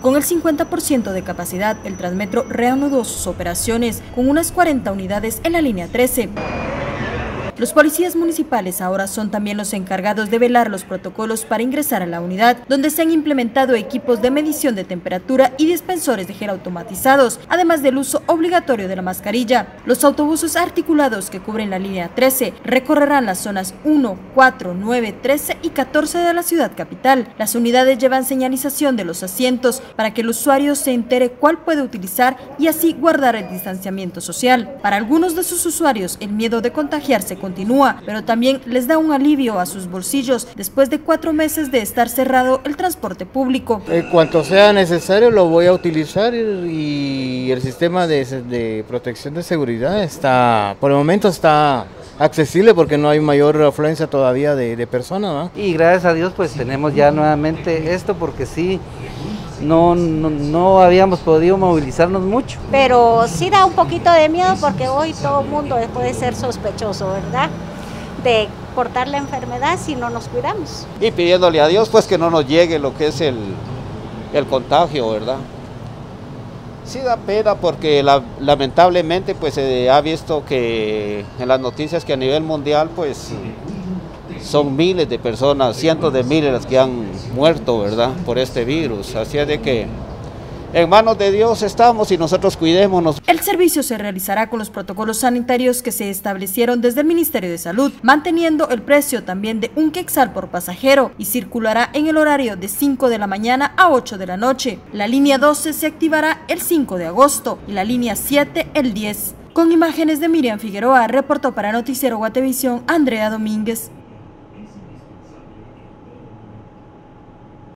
Con el 50% de capacidad, el Transmetro reanudó sus operaciones con unas 40 unidades en la línea 13. Los policías municipales ahora son también los encargados de velar los protocolos para ingresar a la unidad, donde se han implementado equipos de medición de temperatura y dispensores de gel automatizados, además del uso obligatorio de la mascarilla. Los autobuses articulados que cubren la línea 13 recorrerán las zonas 1, 4, 9, 13 y 14 de la ciudad capital. Las unidades llevan señalización de los asientos para que el usuario se entere cuál puede utilizar y así guardar el distanciamiento social. Para algunos de sus usuarios, el miedo de contagiarse con continúa, pero también les da un alivio a sus bolsillos después de cuatro meses de estar cerrado el transporte público. En cuanto sea necesario lo voy a utilizar y el sistema de, protección de seguridad está, por el momento está accesible porque no hay mayor afluencia todavía de, personas. Y gracias a Dios pues tenemos ya nuevamente esto porque sí, no, no, habíamos podido movilizarnos mucho. Pero sí da un poquito de miedo porque hoy todo el mundo puede ser sospechoso, ¿verdad? De portar la enfermedad si no nos cuidamos. Y pidiéndole a Dios pues que no nos llegue lo que es el, el contagio, ¿verdad? Sí da pena porque lamentablemente pues se ha visto que en las noticias que a nivel mundial pues son miles de personas, cientos de miles las que han muerto, ¿verdad? Por este virus. Así es de que en manos de Dios estamos y nosotros cuidémonos. El servicio se realizará con los protocolos sanitarios que se establecieron desde el Ministerio de Salud, manteniendo el precio también de un quexal por pasajero y circulará en el horario de 5 de la mañana a 8 de la noche. La línea 12 se activará el 5 de agosto y la línea 7 el 10. Con imágenes de Miriam Figueroa, reportó para Noticiero Guatevisión Andrea Domínguez.